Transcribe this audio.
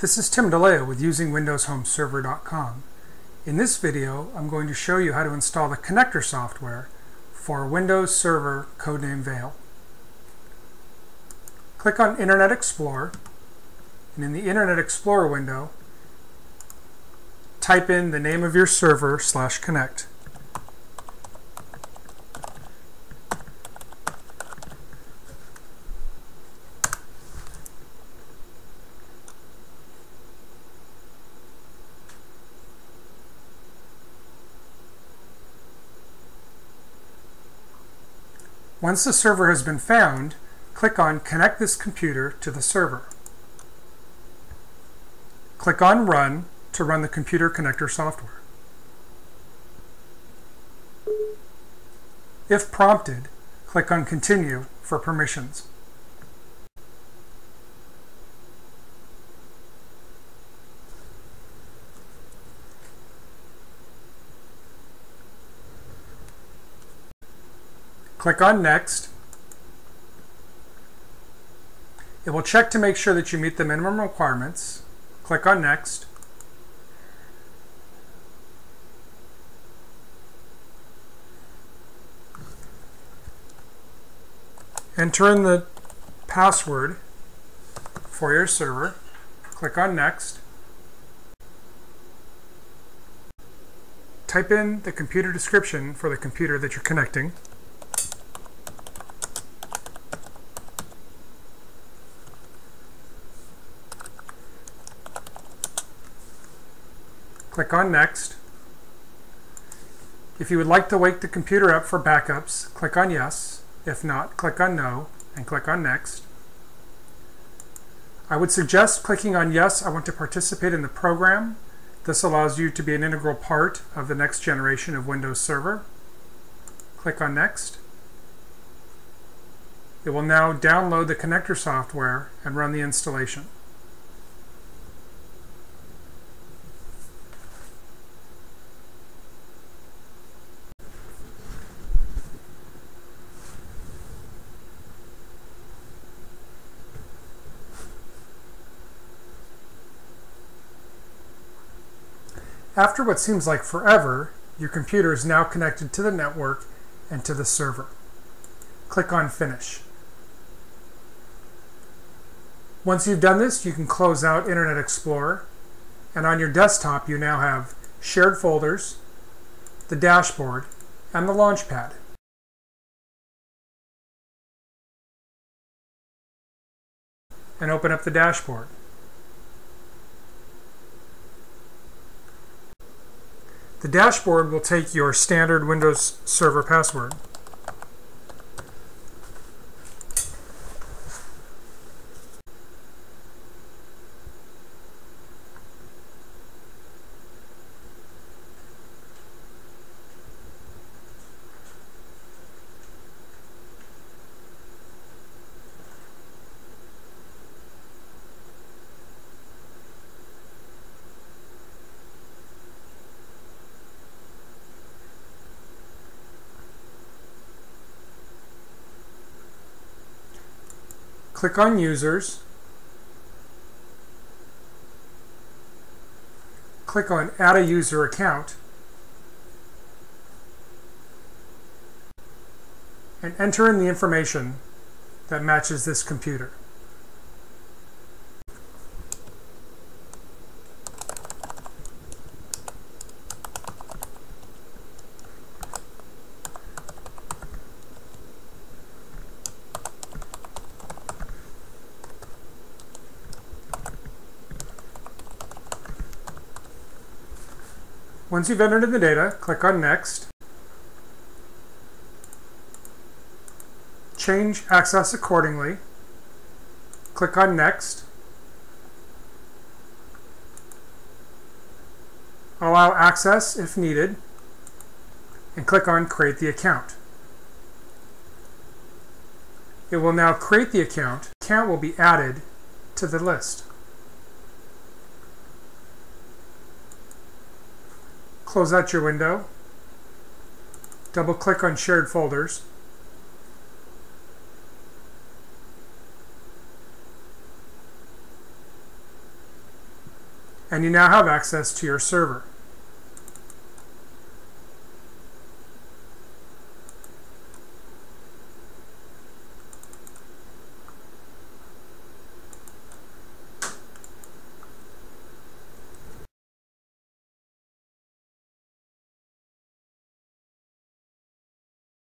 This is Tim Daleo with usingwindowshomeserver.com. In this video, I'm going to show you how to install the connector software for Windows Server codename Vail. Click on Internet Explorer, and in the Internet Explorer window, type in the name of your server slash connect. Once the server has been found, click on Connect this computer to the server. Click on Run to run the computer connector software. If prompted, click on Continue for permissions. Click on Next. It will check to make sure that you meet the minimum requirements. Click on Next. Enter in the password for your server. Click on Next. Type in the computer description for the computer that you're connecting. Click on Next. If you would like to wake the computer up for backups, click on Yes. If not, click on No and click on Next. I would suggest clicking on Yes, I want to participate in the program. This allows you to be an integral part of the next generation of Windows Server. Click on Next. It will now download the connector software and run the installation. After what seems like forever, your computer is now connected to the network and to the server. Click on Finish. Once you've done this, you can close out Internet Explorer, and on your desktop you now have shared folders, the dashboard, and the Launchpad. And open up the dashboard. The dashboard will take your standard Windows Server password. Click on Users. Click on Add a User Account. And enter in the information that matches this computer. Once you've entered in the data, click on Next. Change access accordingly. Click on Next. Allow access if needed. And click on Create the account. It will now create the account. Account will be added to the list. Close out your window. Double click on shared folders. and you now have access to your server.